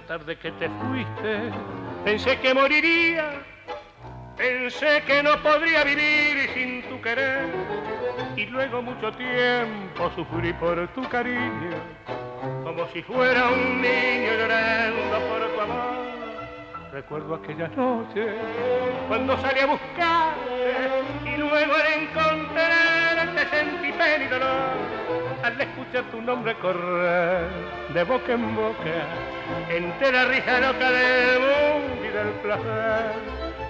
la tarde que te fuiste, pensé que moriría, pensé que no podría vivir sin tu querer. Y luego mucho tiempo sufrí por tu cariño, como si fuera un niño llorando por tu amor. Recuerdo aquella noche cuando salí a buscarte y luego al encontrarte sentí pena y dolor al escuchar tu nombre correr de boca en boca entre la risa loca del mundo y del placer.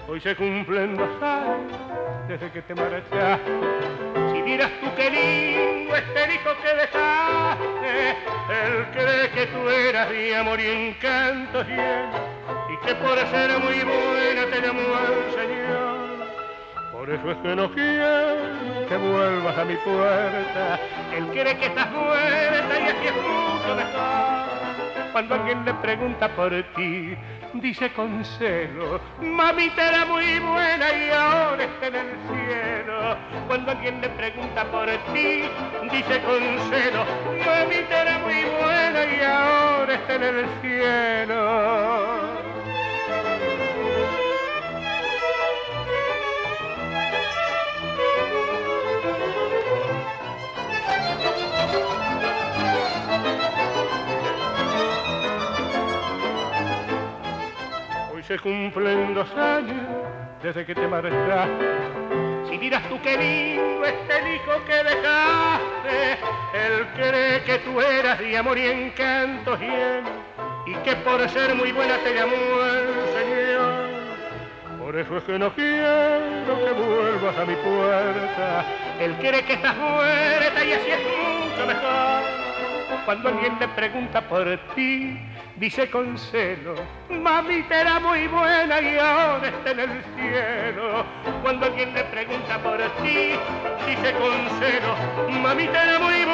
Hoy se cumplen dos años desde que te marchaste. Si vieras tú qué lindo este hijo que dejaste, él cree que tú eras de amor y encanto lleno y que por ser muy buena te llamó al Señor. Eso es que no quiere que vuelvas a mi puerta. Él quiere que estás muerta y así es mucho mejor. Cuando alguien le pregunta por ti, dice con celo, mamita era muy buena y ahora está en el cielo. Cuando alguien le pregunta por ti, dice con celo, mamita era muy buena y ahora está en el cielo. Se cumplen dos años desde que te marchaste. Si miras tú qué lindo este hijo que dejaste, él cree que tú eras de amor y encanto lleno, y que por ser muy buena te llamó el Señor. Por eso es que no quiero que vuelvas a mi puerta. Él quiere que estás muerta y así es mucho mejor. Cuando alguien le pregunta por ti, dice con celo, mamita era muy buena y ahora está en el cielo. Cuando alguien le pregunta por ti, dice con celo, mamita era muy buena